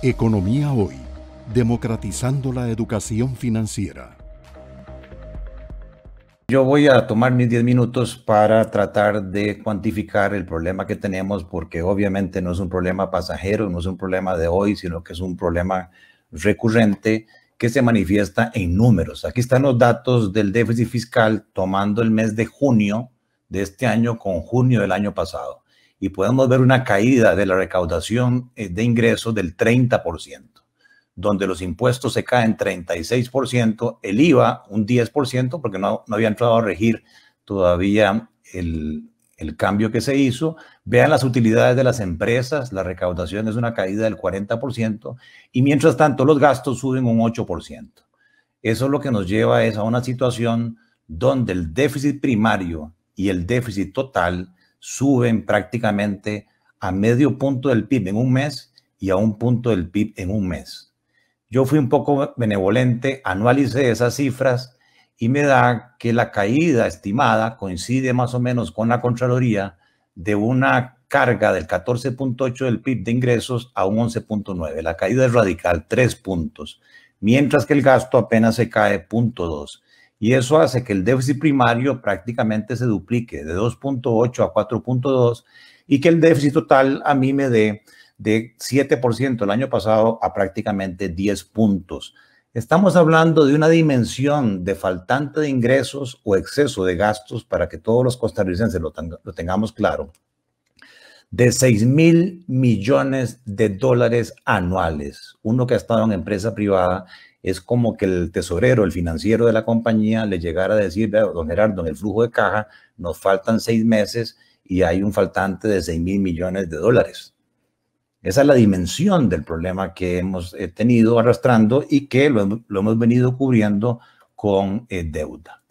Economía Hoy, democratizando la educación financiera. Yo voy a tomar mis 10 minutos para tratar de cuantificar el problema que tenemos, porque obviamente no es un problema pasajero, no es un problema de hoy, sino que es un problema recurrente que se manifiesta en números. Aquí están los datos del déficit fiscal tomando el mes de junio de este año con junio del año pasado. Y podemos ver una caída de la recaudación eh, de ingresos del 30%, donde los impuestos se caen 36%, el IVA un 10%, porque no, no había entrado a regir todavía el, el cambio que se hizo. Vean las utilidades de las empresas, la recaudación es una caída del 40% y mientras tanto los gastos suben un 8%. Eso es lo que nos lleva a una situación donde el déficit primario y el déficit total suben prácticamente a medio punto del PIB en un mes y a un punto del PIB en un mes. Yo fui un poco benevolente, anualicé esas cifras y me da que la caída estimada coincide más o menos con la Contraloría de una carga del 14.8 del PIB de ingresos a un 11.9. La caída es radical, tres puntos, mientras que el gasto apenas se cae 0.2 y eso hace que el déficit primario prácticamente se duplique de 2.8 a 4.2 y que el déficit total a mí me dé de 7% el año pasado a prácticamente 10 puntos. Estamos hablando de una dimensión de faltante de ingresos o exceso de gastos para que todos los costarricenses lo, tengamos claro, de 6 mil millones de dólares anuales. Uno que ha estado en empresa privada es como que el tesorero, el financiero de la compañía le llegara a decir, don Gerardo, en el flujo de caja nos faltan seis meses y hay un faltante de 6 mil millones de dólares. Esa es la dimensión del problema que hemos eh, tenido arrastrando y que lo, hemos venido cubriendo con eh, deuda.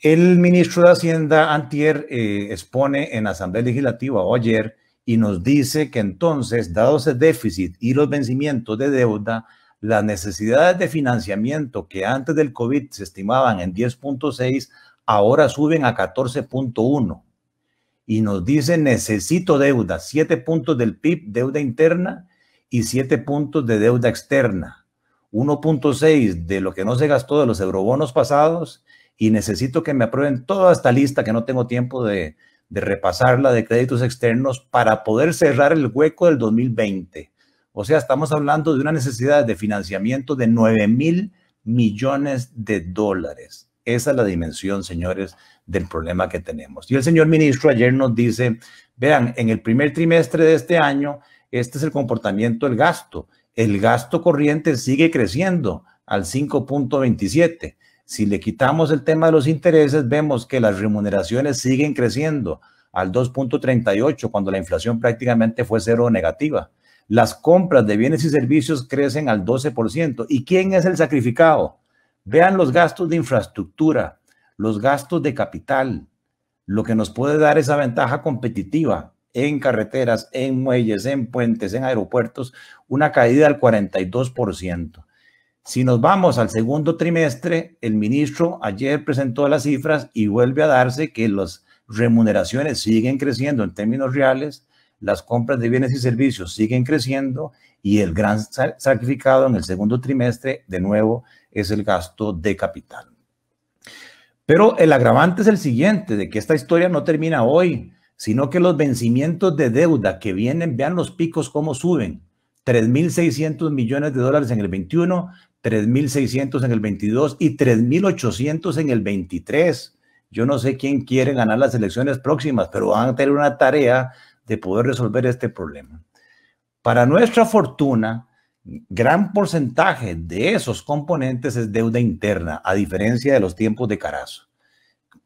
El ministro de Hacienda Antier eh, expone en Asamblea Legislativa o ayer y nos dice que entonces, dado ese déficit y los vencimientos de deuda, las necesidades de financiamiento que antes del COVID se estimaban en 10.6, ahora suben a 14.1. Y nos dice, necesito deuda, 7 puntos del PIB, deuda interna, y 7 puntos de deuda externa. 1.6 de lo que no se gastó de los eurobonos pasados, y necesito que me aprueben toda esta lista que no tengo tiempo de, de repasarla de créditos externos para poder cerrar el hueco del 2020 o sea, estamos hablando de una necesidad de financiamiento de 9 mil millones de dólares. Esa es la dimensión, señores, del problema que tenemos. Y el señor ministro ayer nos dice, vean, en el primer trimestre de este año, este es el comportamiento del gasto. El gasto corriente sigue creciendo al 5.27. Si le quitamos el tema de los intereses, vemos que las remuneraciones siguen creciendo al 2.38 cuando la inflación prácticamente fue cero negativa. Las compras de bienes y servicios crecen al 12%. ¿Y quién es el sacrificado? Vean los gastos de infraestructura, los gastos de capital, lo que nos puede dar esa ventaja competitiva en carreteras, en muelles, en puentes, en aeropuertos, una caída del 42%. Si nos vamos al segundo trimestre, el ministro ayer presentó las cifras y vuelve a darse que las remuneraciones siguen creciendo en términos reales, las compras de bienes y servicios siguen creciendo y el gran sacrificado en el segundo trimestre, de nuevo, es el gasto de capital. Pero el agravante es el siguiente, de que esta historia no termina hoy, sino que los vencimientos de deuda que vienen, vean los picos cómo suben. 3.600 millones de dólares en el 21, 3.600 en el 22 y 3.800 en el 23. Yo no sé quién quiere ganar las elecciones próximas, pero van a tener una tarea de poder resolver este problema. Para nuestra fortuna, gran porcentaje de esos componentes es deuda interna, a diferencia de los tiempos de Carazo.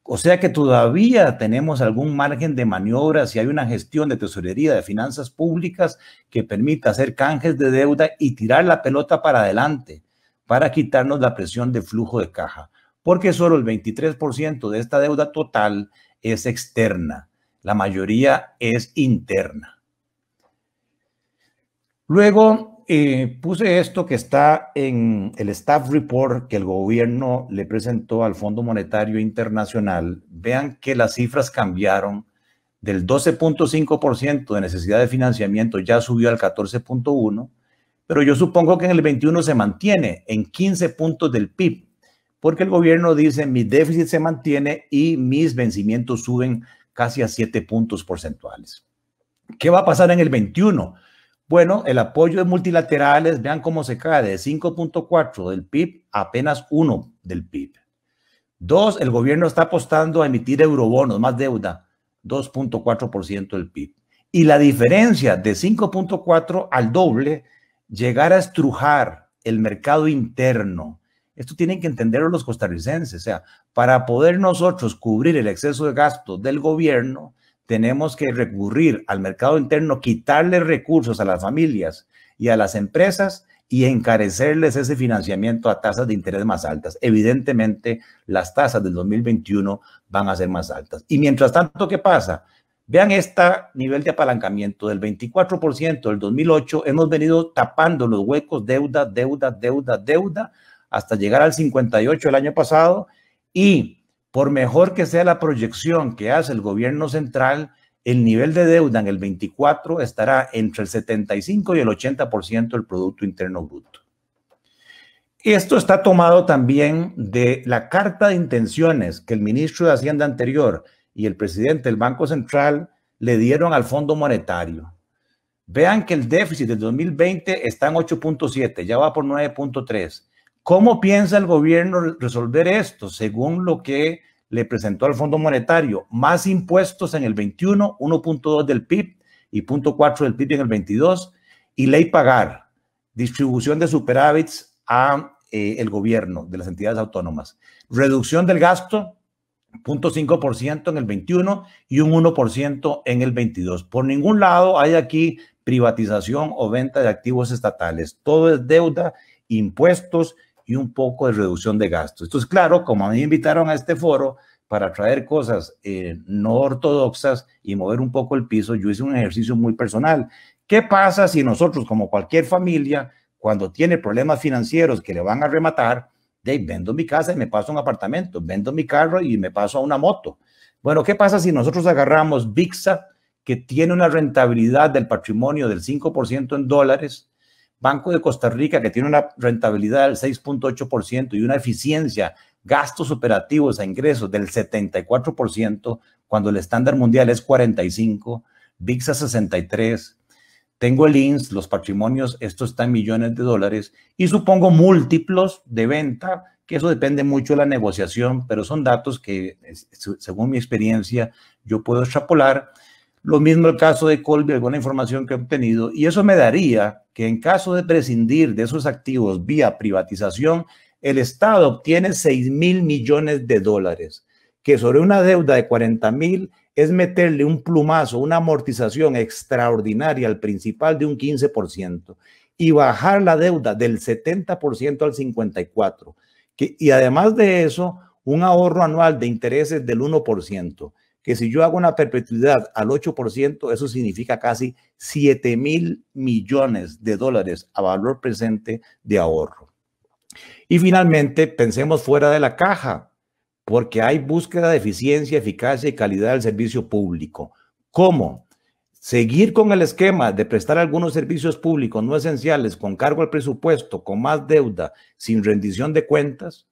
O sea que todavía tenemos algún margen de maniobra si hay una gestión de tesorería de finanzas públicas que permita hacer canjes de deuda y tirar la pelota para adelante para quitarnos la presión de flujo de caja, porque solo el 23% de esta deuda total es externa la mayoría es interna. Luego eh, puse esto que está en el staff report que el gobierno le presentó al Fondo Monetario Internacional. Vean que las cifras cambiaron del 12.5% de necesidad de financiamiento, ya subió al 14.1%, pero yo supongo que en el 21 se mantiene en 15 puntos del PIB, porque el gobierno dice mi déficit se mantiene y mis vencimientos suben casi a 7 puntos porcentuales. ¿Qué va a pasar en el 21? Bueno, el apoyo de multilaterales, vean cómo se cae de 5.4 del PIB a apenas 1 del PIB. Dos, el gobierno está apostando a emitir eurobonos, más deuda, 2.4% del PIB. Y la diferencia de 5.4 al doble, llegar a estrujar el mercado interno. Esto tienen que entenderlo los costarricenses. O sea, para poder nosotros cubrir el exceso de gasto del gobierno, tenemos que recurrir al mercado interno, quitarle recursos a las familias y a las empresas y encarecerles ese financiamiento a tasas de interés más altas. Evidentemente, las tasas del 2021 van a ser más altas. Y mientras tanto, ¿qué pasa? Vean este nivel de apalancamiento del 24% del 2008. Hemos venido tapando los huecos, deuda, deuda, deuda, deuda, hasta llegar al 58 el año pasado. Y por mejor que sea la proyección que hace el gobierno central, el nivel de deuda en el 24 estará entre el 75 y el 80% del Producto Interno Bruto. Esto está tomado también de la carta de intenciones que el ministro de Hacienda anterior y el presidente del Banco Central le dieron al Fondo Monetario. Vean que el déficit del 2020 está en 8.7, ya va por 9.3. ¿Cómo piensa el gobierno resolver esto? Según lo que le presentó al Fondo Monetario, más impuestos en el 21, 1.2 del PIB y 0.4 del PIB en el 22, y ley pagar, distribución de superávits a eh, el gobierno de las entidades autónomas, reducción del gasto, 0.5% en el 21 y un 1% en el 22. Por ningún lado hay aquí privatización o venta de activos estatales. Todo es deuda, impuestos y un poco de reducción de gastos. Esto es claro, como a mí me invitaron a este foro para traer cosas eh, no ortodoxas y mover un poco el piso, yo hice un ejercicio muy personal. ¿Qué pasa si nosotros, como cualquier familia, cuando tiene problemas financieros que le van a rematar, de vendo mi casa y me paso a un apartamento, vendo mi carro y me paso a una moto? Bueno, ¿qué pasa si nosotros agarramos VIXA, que tiene una rentabilidad del patrimonio del 5% en dólares, Banco de Costa Rica, que tiene una rentabilidad del 6.8% y una eficiencia, gastos operativos a ingresos del 74%, cuando el estándar mundial es 45, VIXA 63. Tengo el INS, los patrimonios, esto está en millones de dólares, y supongo múltiplos de venta, que eso depende mucho de la negociación, pero son datos que, según mi experiencia, yo puedo extrapolar lo mismo el caso de Colby, alguna información que he obtenido, y eso me daría que en caso de prescindir de esos activos vía privatización, el Estado obtiene 6 mil millones de dólares, que sobre una deuda de 40 mil es meterle un plumazo, una amortización extraordinaria al principal de un 15% y bajar la deuda del 70% al 54%. Que, y además de eso, un ahorro anual de intereses del 1% que si yo hago una perpetuidad al 8%, eso significa casi 7 mil millones de dólares a valor presente de ahorro. Y finalmente, pensemos fuera de la caja, porque hay búsqueda de eficiencia, eficacia y calidad del servicio público. ¿Cómo? Seguir con el esquema de prestar algunos servicios públicos no esenciales con cargo al presupuesto, con más deuda, sin rendición de cuentas,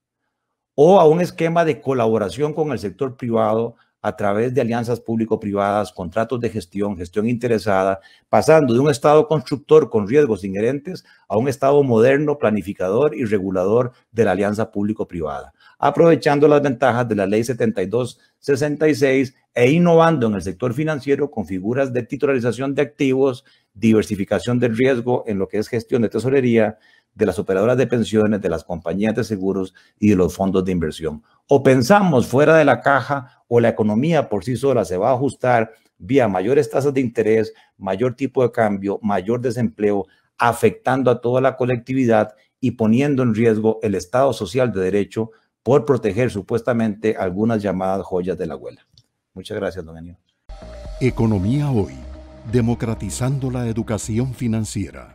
o a un esquema de colaboración con el sector privado a través de alianzas público-privadas, contratos de gestión, gestión interesada, pasando de un Estado constructor con riesgos inherentes a un Estado moderno, planificador y regulador de la alianza público-privada, aprovechando las ventajas de la Ley 7266 e innovando en el sector financiero con figuras de titularización de activos, diversificación del riesgo en lo que es gestión de tesorería, de las operadoras de pensiones, de las compañías de seguros y de los fondos de inversión. O pensamos fuera de la caja o la economía por sí sola se va a ajustar vía mayores tasas de interés, mayor tipo de cambio, mayor desempleo, afectando a toda la colectividad y poniendo en riesgo el Estado social de derecho por proteger supuestamente algunas llamadas joyas de la abuela. Muchas gracias, don Enio. Economía hoy, democratizando la educación financiera.